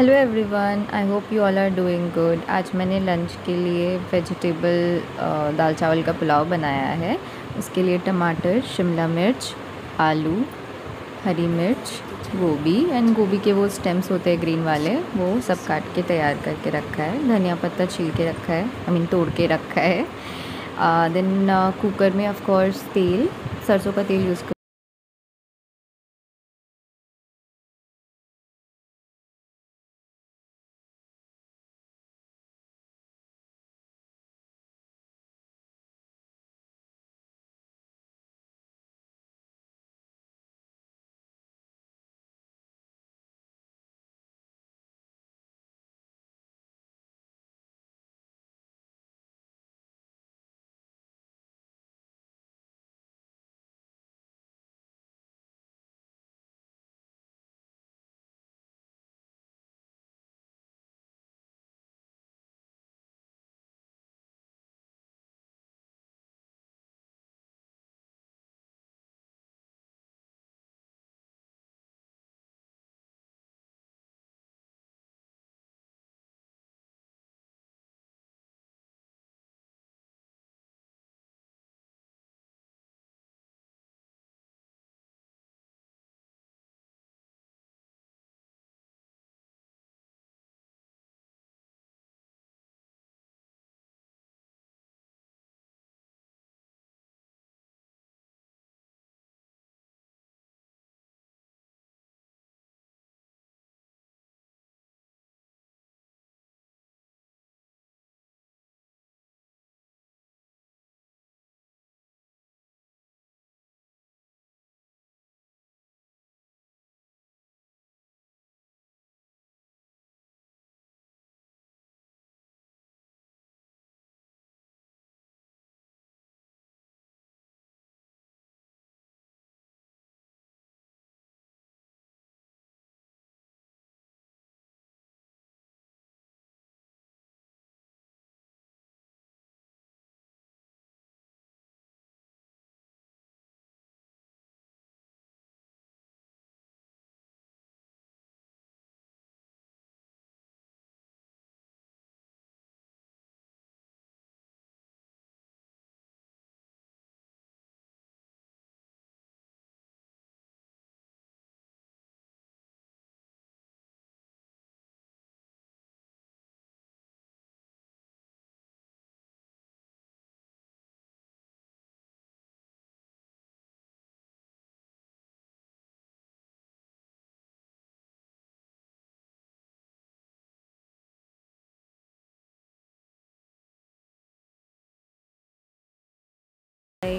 Hello everyone I hope you all are doing good आज मैंने lunch के लिए वेजिटेबल दाल चावल का पुलाव बनाया है। उसके लिए टमाटर, शिमला मिर्च, आलू, हरी मिर्च, गोभी एंड गोभी के वो स्टेम्स होते हैं ग्रीन वाले, वो सब काट के तैयार करके रखा है। धनिया पत्ता छील के रखा है। आई मीन तोड़ के रखा है। देन कुकर में ऑफ़ कोर्स तेल, सरसों का तेल यूज़